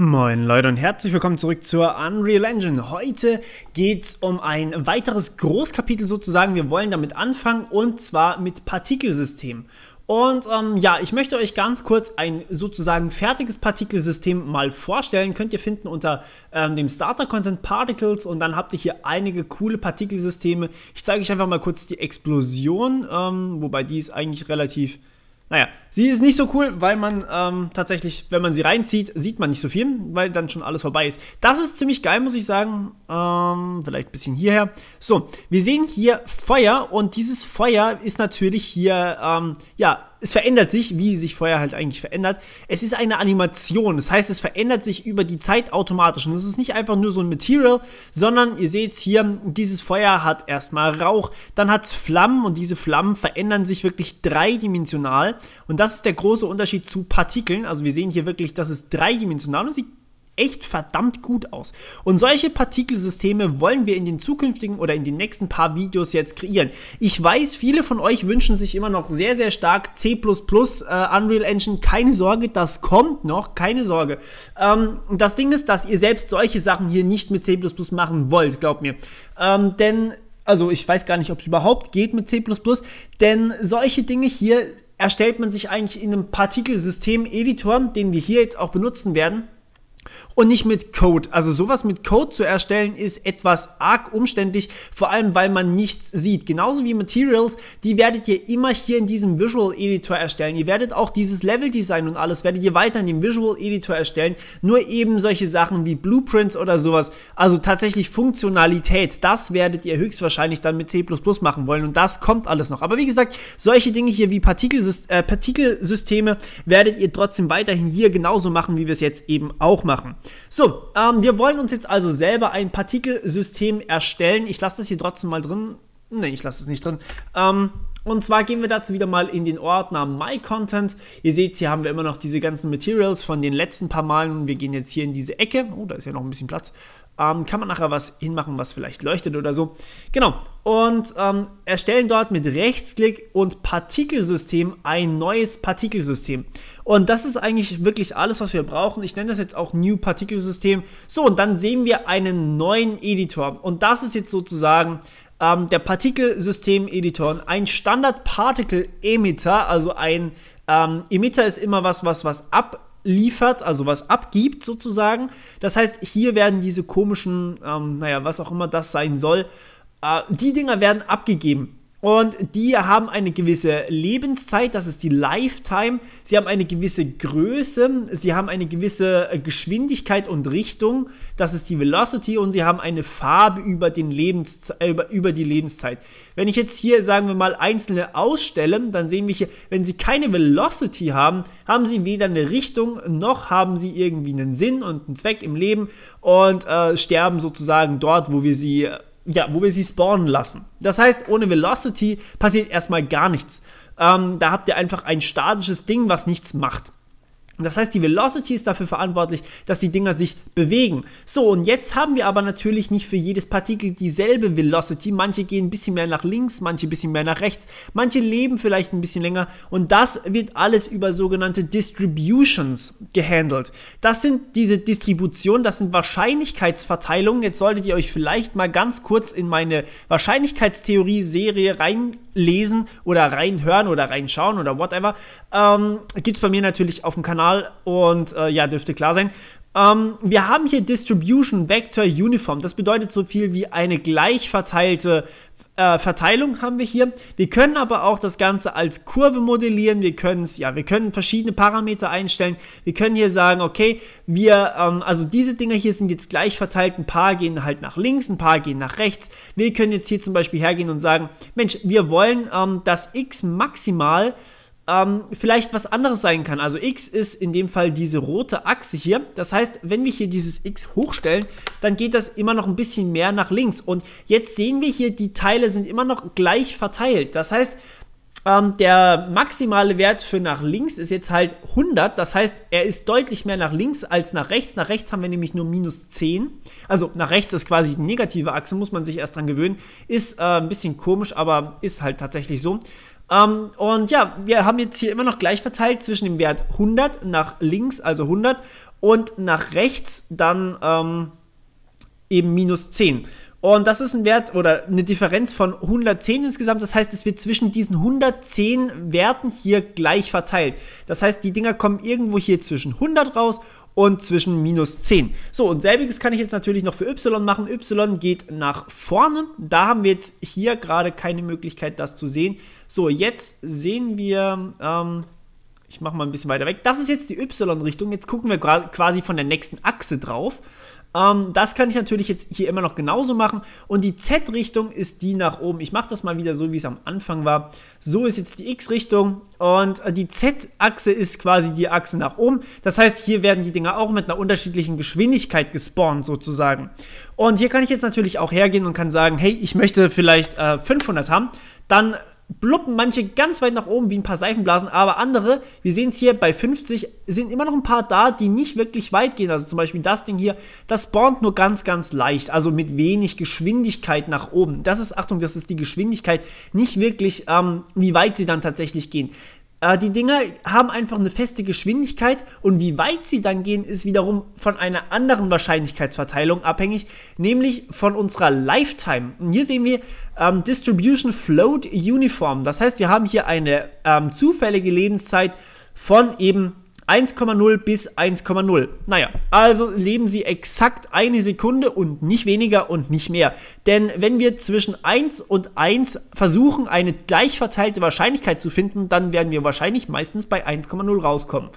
Moin Leute und herzlich willkommen zurück zur Unreal Engine. Heute geht es um ein weiteres Großkapitel sozusagen. Wir wollen damit anfangen und zwar mit Partikelsystemen. Und ähm, ja, ich möchte euch ganz kurz ein sozusagen fertiges Partikelsystem mal vorstellen. Könnt ihr finden unter ähm, dem Starter Content Particles und dann habt ihr hier einige coole Partikelsysteme. Ich zeige euch einfach mal kurz die Explosion, ähm, wobei die ist eigentlich relativ naja, sie ist nicht so cool, weil man ähm, tatsächlich, wenn man sie reinzieht, sieht man nicht so viel, weil dann schon alles vorbei ist. Das ist ziemlich geil, muss ich sagen. Ähm, vielleicht ein bisschen hierher. So, wir sehen hier Feuer und dieses Feuer ist natürlich hier, ähm, ja, es verändert sich, wie sich Feuer halt eigentlich verändert. Es ist eine Animation, das heißt, es verändert sich über die Zeit automatisch. Und es ist nicht einfach nur so ein Material, sondern ihr seht hier, dieses Feuer hat erstmal Rauch, dann hat es Flammen und diese Flammen verändern sich wirklich dreidimensional. Und das ist der große Unterschied zu Partikeln. Also wir sehen hier wirklich, das ist dreidimensional und sieht echt verdammt gut aus. Und solche Partikelsysteme wollen wir in den zukünftigen oder in den nächsten paar Videos jetzt kreieren. Ich weiß, viele von euch wünschen sich immer noch sehr, sehr stark C++ äh, Unreal Engine. Keine Sorge, das kommt noch, keine Sorge. Ähm, das Ding ist, dass ihr selbst solche Sachen hier nicht mit C++ machen wollt, glaubt mir. Ähm, denn also ich weiß gar nicht, ob es überhaupt geht mit C++, denn solche Dinge hier erstellt man sich eigentlich in einem Partikelsystem-Editor, den wir hier jetzt auch benutzen werden und nicht mit Code. Also sowas mit Code zu erstellen ist etwas arg umständlich, vor allem weil man nichts sieht. Genauso wie Materials, die werdet ihr immer hier in diesem Visual Editor erstellen. Ihr werdet auch dieses Level Design und alles werdet ihr weiter in dem Visual Editor erstellen. Nur eben solche Sachen wie Blueprints oder sowas, also tatsächlich Funktionalität, das werdet ihr höchstwahrscheinlich dann mit C++ machen wollen und das kommt alles noch. Aber wie gesagt, solche Dinge hier wie äh, Partikelsysteme werdet ihr trotzdem weiterhin hier genauso machen, wie wir es jetzt eben auch machen machen. So, ähm, wir wollen uns jetzt also selber ein Partikelsystem erstellen. Ich lasse das hier trotzdem mal drin. Ne, ich lasse es nicht drin. Ähm, und zwar gehen wir dazu wieder mal in den Ordner My Content. Ihr seht, hier haben wir immer noch diese ganzen Materials von den letzten paar Malen. Wir gehen jetzt hier in diese Ecke. Oh, da ist ja noch ein bisschen Platz. Ähm, kann man nachher was hinmachen, was vielleicht leuchtet oder so. Genau. Und ähm, erstellen dort mit Rechtsklick und Partikelsystem ein neues Partikelsystem. Und das ist eigentlich wirklich alles, was wir brauchen. Ich nenne das jetzt auch New Partikelsystem. So, und dann sehen wir einen neuen Editor. Und das ist jetzt sozusagen ähm, der Partikelsystem-Editor. Ein Standard-Particle-Emitter, also ein ähm, Emitter ist immer was, was was abliefert, also was abgibt sozusagen. Das heißt, hier werden diese komischen, ähm, naja, was auch immer das sein soll, äh, die Dinger werden abgegeben. Und die haben eine gewisse Lebenszeit, das ist die Lifetime. Sie haben eine gewisse Größe, sie haben eine gewisse äh, Geschwindigkeit und Richtung, das ist die Velocity. Und sie haben eine Farbe über, den Lebens, äh, über, über die Lebenszeit. Wenn ich jetzt hier, sagen wir mal, einzelne ausstelle, dann sehen wir hier, wenn sie keine Velocity haben, haben sie weder eine Richtung, noch haben sie irgendwie einen Sinn und einen Zweck im Leben und äh, sterben sozusagen dort, wo wir sie äh, ja, wo wir sie spawnen lassen. Das heißt, ohne Velocity passiert erstmal gar nichts. Ähm, da habt ihr einfach ein statisches Ding, was nichts macht. Das heißt, die Velocity ist dafür verantwortlich, dass die Dinger sich bewegen. So, und jetzt haben wir aber natürlich nicht für jedes Partikel dieselbe Velocity. Manche gehen ein bisschen mehr nach links, manche ein bisschen mehr nach rechts, manche leben vielleicht ein bisschen länger und das wird alles über sogenannte Distributions gehandelt. Das sind diese Distributionen, das sind Wahrscheinlichkeitsverteilungen. Jetzt solltet ihr euch vielleicht mal ganz kurz in meine Wahrscheinlichkeitstheorie-Serie reinlesen oder reinhören oder reinschauen oder whatever. Ähm, Gibt es bei mir natürlich auf dem Kanal Kanal und äh, ja, dürfte klar sein. Ähm, wir haben hier Distribution Vector Uniform. Das bedeutet so viel wie eine gleich verteilte äh, Verteilung haben wir hier. Wir können aber auch das Ganze als Kurve modellieren. Wir können es, ja, wir können verschiedene Parameter einstellen. Wir können hier sagen, okay, wir, ähm, also diese Dinger hier sind jetzt gleich verteilt. Ein paar gehen halt nach links, ein paar gehen nach rechts. Wir können jetzt hier zum Beispiel hergehen und sagen, Mensch, wir wollen, ähm, dass x maximal ähm, vielleicht was anderes sein kann. Also x ist in dem Fall diese rote Achse hier. Das heißt, wenn wir hier dieses x hochstellen, dann geht das immer noch ein bisschen mehr nach links. Und jetzt sehen wir hier, die Teile sind immer noch gleich verteilt. Das heißt, ähm, der maximale Wert für nach links ist jetzt halt 100. Das heißt, er ist deutlich mehr nach links als nach rechts. Nach rechts haben wir nämlich nur minus 10. Also nach rechts ist quasi die negative Achse, muss man sich erst dran gewöhnen. Ist äh, ein bisschen komisch, aber ist halt tatsächlich so. Ähm, und ja, wir haben jetzt hier immer noch gleich verteilt zwischen dem Wert 100 nach links, also 100, und nach rechts dann ähm, eben minus 10. Und das ist ein Wert oder eine Differenz von 110 insgesamt. Das heißt, es wird zwischen diesen 110 Werten hier gleich verteilt. Das heißt, die Dinger kommen irgendwo hier zwischen 100 raus und zwischen minus 10. So, und selbiges kann ich jetzt natürlich noch für y machen. y geht nach vorne. Da haben wir jetzt hier gerade keine Möglichkeit, das zu sehen. So, jetzt sehen wir... Ähm, ich mache mal ein bisschen weiter weg. Das ist jetzt die Y-Richtung. Jetzt gucken wir quasi von der nächsten Achse drauf. Ähm, das kann ich natürlich jetzt hier immer noch genauso machen. Und die Z-Richtung ist die nach oben. Ich mache das mal wieder so, wie es am Anfang war. So ist jetzt die X-Richtung. Und äh, die Z-Achse ist quasi die Achse nach oben. Das heißt, hier werden die Dinger auch mit einer unterschiedlichen Geschwindigkeit gespawnt sozusagen. Und hier kann ich jetzt natürlich auch hergehen und kann sagen, hey, ich möchte vielleicht äh, 500 haben. Dann bluppen manche ganz weit nach oben wie ein paar Seifenblasen, aber andere, wir sehen es hier bei 50, sind immer noch ein paar da, die nicht wirklich weit gehen. Also zum Beispiel das Ding hier, das spawnt nur ganz, ganz leicht, also mit wenig Geschwindigkeit nach oben. Das ist, Achtung, das ist die Geschwindigkeit, nicht wirklich, ähm, wie weit sie dann tatsächlich gehen. Äh, die Dinger haben einfach eine feste Geschwindigkeit und wie weit sie dann gehen, ist wiederum von einer anderen Wahrscheinlichkeitsverteilung abhängig, nämlich von unserer Lifetime. Und hier sehen wir ähm, Distribution Float Uniform. Das heißt, wir haben hier eine ähm, zufällige Lebenszeit von eben 1,0 bis 1,0. Naja, also leben sie exakt eine Sekunde und nicht weniger und nicht mehr. Denn wenn wir zwischen 1 und 1 versuchen, eine gleich verteilte Wahrscheinlichkeit zu finden, dann werden wir wahrscheinlich meistens bei 1,0 rauskommen.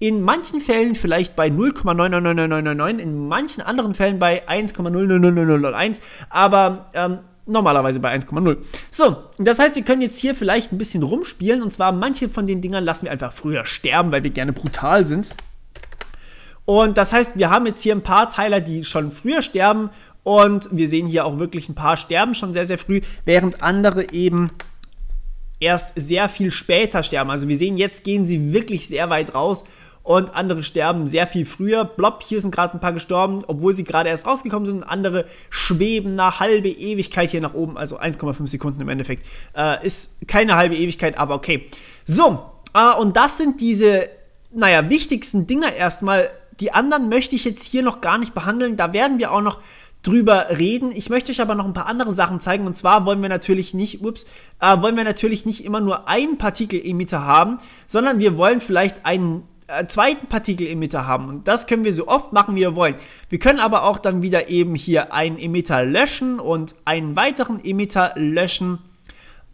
In manchen Fällen vielleicht bei 0,99999, in manchen anderen Fällen bei 1,00001, aber ähm, normalerweise bei 1,0. So, das heißt, wir können jetzt hier vielleicht ein bisschen rumspielen und zwar manche von den Dingern lassen wir einfach früher sterben, weil wir gerne brutal sind. Und das heißt, wir haben jetzt hier ein paar Teiler, die schon früher sterben und wir sehen hier auch wirklich ein paar sterben schon sehr, sehr früh, während andere eben erst sehr viel später sterben. Also wir sehen, jetzt gehen sie wirklich sehr weit raus und andere sterben sehr viel früher. Blob, hier sind gerade ein paar gestorben, obwohl sie gerade erst rausgekommen sind. Andere schweben eine halbe Ewigkeit hier nach oben, also 1,5 Sekunden im Endeffekt. Äh, ist keine halbe Ewigkeit, aber okay. So, äh, und das sind diese, naja, wichtigsten Dinger erstmal. Die anderen möchte ich jetzt hier noch gar nicht behandeln. Da werden wir auch noch drüber reden. Ich möchte euch aber noch ein paar andere Sachen zeigen. Und zwar wollen wir natürlich nicht, ups, äh, wollen wir natürlich nicht immer nur einen Partikelemitter haben, sondern wir wollen vielleicht einen zweiten Partikelemitter haben. Und das können wir so oft machen, wie wir wollen. Wir können aber auch dann wieder eben hier einen Emitter löschen und einen weiteren Emitter löschen.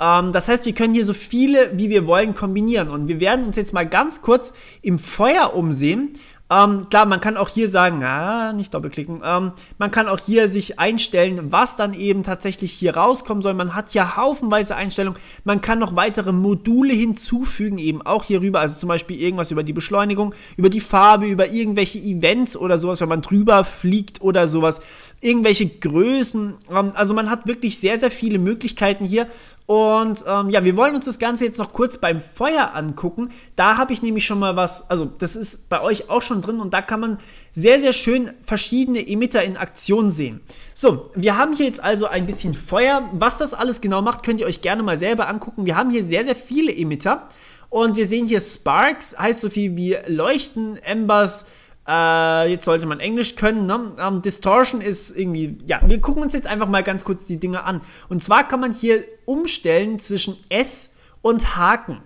Ähm, das heißt, wir können hier so viele, wie wir wollen, kombinieren. Und wir werden uns jetzt mal ganz kurz im Feuer umsehen. Ähm, klar, man kann auch hier sagen, ah, nicht doppelklicken, ähm, man kann auch hier sich einstellen, was dann eben tatsächlich hier rauskommen soll. Man hat hier haufenweise Einstellungen. Man kann noch weitere Module hinzufügen, eben auch hier rüber. Also zum Beispiel irgendwas über die Beschleunigung, über die Farbe, über irgendwelche Events oder sowas, wenn man drüber fliegt oder sowas. Irgendwelche Größen. Ähm, also man hat wirklich sehr, sehr viele Möglichkeiten hier. Und ähm, ja, wir wollen uns das Ganze jetzt noch kurz beim Feuer angucken. Da habe ich nämlich schon mal was, also das ist bei euch auch schon drin und da kann man sehr, sehr schön verschiedene Emitter in Aktion sehen. So, wir haben hier jetzt also ein bisschen Feuer. Was das alles genau macht, könnt ihr euch gerne mal selber angucken. Wir haben hier sehr, sehr viele Emitter und wir sehen hier Sparks, heißt so viel wie Leuchten, Embers, äh, jetzt sollte man Englisch können. Ne? Ähm, Distortion ist irgendwie, ja, wir gucken uns jetzt einfach mal ganz kurz die Dinge an. Und zwar kann man hier umstellen zwischen S und Haken.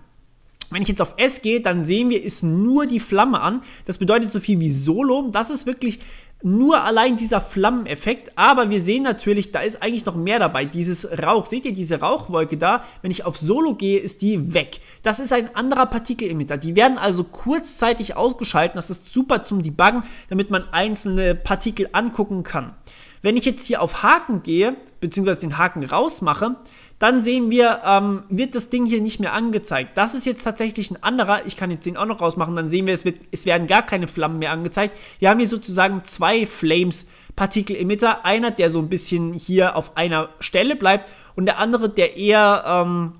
Wenn ich jetzt auf S gehe, dann sehen wir, ist nur die Flamme an. Das bedeutet so viel wie Solo. Das ist wirklich nur allein dieser Flammeneffekt, aber wir sehen natürlich, da ist eigentlich noch mehr dabei. Dieses Rauch, seht ihr diese Rauchwolke da? Wenn ich auf Solo gehe, ist die weg. Das ist ein anderer Partikelemitter. Die werden also kurzzeitig ausgeschaltet. Das ist super zum Debuggen, damit man einzelne Partikel angucken kann. Wenn ich jetzt hier auf Haken gehe, beziehungsweise den Haken rausmache, dann sehen wir, ähm, wird das Ding hier nicht mehr angezeigt. Das ist jetzt tatsächlich ein anderer. Ich kann jetzt den auch noch rausmachen. Dann sehen wir, es, wird, es werden gar keine Flammen mehr angezeigt. Wir haben hier sozusagen zwei Flames Partikel-Emitter. Einer, der so ein bisschen hier auf einer Stelle bleibt und der andere, der eher ähm,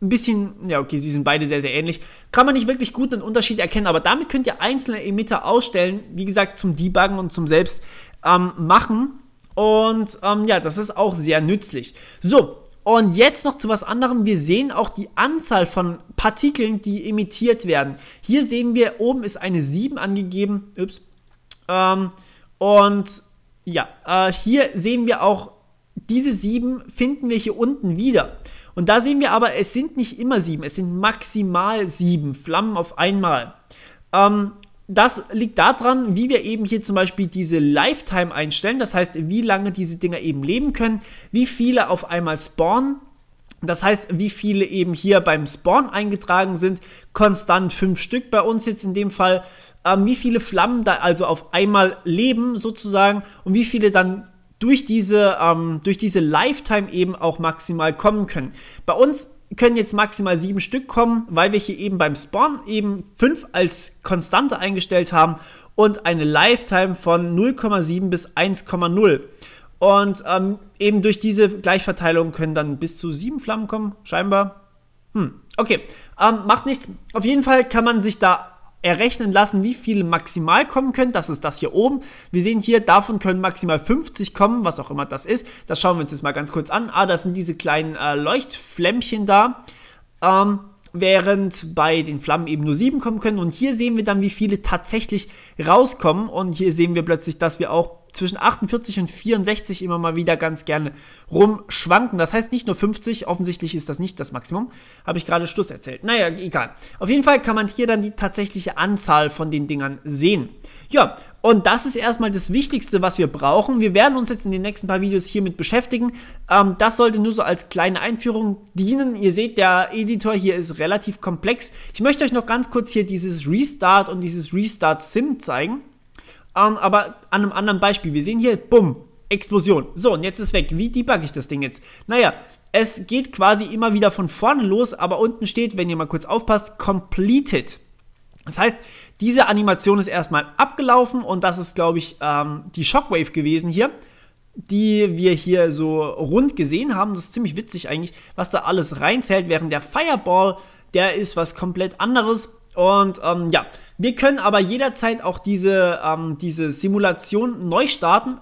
ein bisschen, ja okay, sie sind beide sehr, sehr ähnlich. Kann man nicht wirklich gut einen Unterschied erkennen, aber damit könnt ihr einzelne Emitter ausstellen. Wie gesagt, zum Debuggen und zum selbst ähm, machen. Und ähm, ja, das ist auch sehr nützlich. So, Und jetzt noch zu was anderem. Wir sehen auch die Anzahl von Partikeln, die emittiert werden. Hier sehen wir, oben ist eine 7 angegeben. Ups. Ähm, und ja, äh, hier sehen wir auch, diese 7 finden wir hier unten wieder. Und da sehen wir aber, es sind nicht immer 7, es sind maximal 7 Flammen auf einmal. Ähm, das liegt daran, wie wir eben hier zum Beispiel diese Lifetime einstellen, das heißt, wie lange diese Dinger eben leben können, wie viele auf einmal spawnen. Das heißt, wie viele eben hier beim Spawn eingetragen sind, konstant fünf Stück bei uns jetzt in dem Fall, ähm, wie viele Flammen da also auf einmal leben sozusagen und wie viele dann durch diese, ähm, durch diese Lifetime eben auch maximal kommen können. Bei uns können jetzt maximal sieben Stück kommen, weil wir hier eben beim Spawn eben fünf als Konstante eingestellt haben und eine Lifetime von 0,7 bis 1,0. Und ähm, eben durch diese Gleichverteilung können dann bis zu sieben Flammen kommen, scheinbar. Hm, okay, ähm, macht nichts. Auf jeden Fall kann man sich da errechnen lassen, wie viele maximal kommen können. Das ist das hier oben. Wir sehen hier, davon können maximal 50 kommen, was auch immer das ist. Das schauen wir uns jetzt mal ganz kurz an. Ah, das sind diese kleinen äh, Leuchtflämmchen da. Ähm, während bei den Flammen eben nur 7 kommen können. Und hier sehen wir dann, wie viele tatsächlich rauskommen. Und hier sehen wir plötzlich, dass wir auch zwischen 48 und 64 immer mal wieder ganz gerne rumschwanken. Das heißt nicht nur 50, offensichtlich ist das nicht das Maximum. Habe ich gerade Schluss erzählt. Naja, egal. Auf jeden Fall kann man hier dann die tatsächliche Anzahl von den Dingern sehen. Ja, und das ist erstmal das Wichtigste, was wir brauchen. Wir werden uns jetzt in den nächsten paar Videos hiermit beschäftigen. Ähm, das sollte nur so als kleine Einführung dienen. Ihr seht, der Editor hier ist relativ komplex. Ich möchte euch noch ganz kurz hier dieses Restart und dieses Restart Sim zeigen. Ähm, aber an einem anderen Beispiel. Wir sehen hier, bumm, Explosion. So, und jetzt ist weg. Wie debugge ich das Ding jetzt? Naja, es geht quasi immer wieder von vorne los, aber unten steht, wenn ihr mal kurz aufpasst, completed. Das heißt, diese Animation ist erstmal abgelaufen und das ist, glaube ich, ähm, die Shockwave gewesen hier, die wir hier so rund gesehen haben. Das ist ziemlich witzig eigentlich, was da alles reinzählt, während der Fireball, der ist was komplett anderes. Und ähm, ja, wir können aber jederzeit auch diese, ähm, diese Simulation neu starten,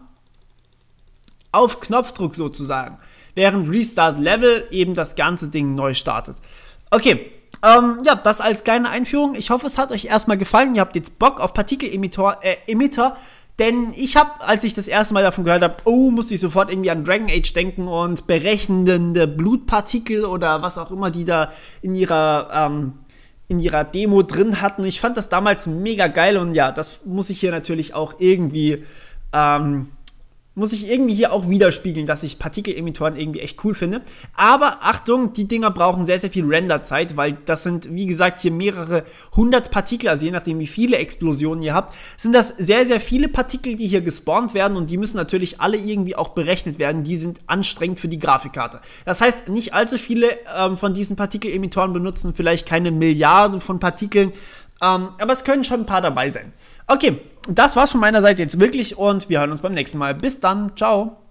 auf Knopfdruck sozusagen, während Restart Level eben das ganze Ding neu startet. Okay, ähm, ja, das als kleine Einführung. Ich hoffe, es hat euch erstmal gefallen. Ihr habt jetzt Bock auf Partikel-Emitter, äh, Emitter, denn ich habe, als ich das erste Mal davon gehört habe, oh, musste ich sofort irgendwie an Dragon Age denken und berechnende Blutpartikel oder was auch immer die da in ihrer ähm, in ihrer Demo drin hatten. Ich fand das damals mega geil und ja, das muss ich hier natürlich auch irgendwie ähm, muss ich irgendwie hier auch widerspiegeln, dass ich Partikelemittoren irgendwie echt cool finde. Aber Achtung, die Dinger brauchen sehr, sehr viel Renderzeit, weil das sind, wie gesagt, hier mehrere hundert Partikel, also je nachdem, wie viele Explosionen ihr habt, sind das sehr, sehr viele Partikel, die hier gespawnt werden und die müssen natürlich alle irgendwie auch berechnet werden. Die sind anstrengend für die Grafikkarte. Das heißt, nicht allzu viele ähm, von diesen Partikelemittoren benutzen vielleicht keine Milliarden von Partikeln, ähm, aber es können schon ein paar dabei sein. Okay, das war's von meiner Seite jetzt wirklich und wir hören uns beim nächsten Mal. Bis dann, ciao.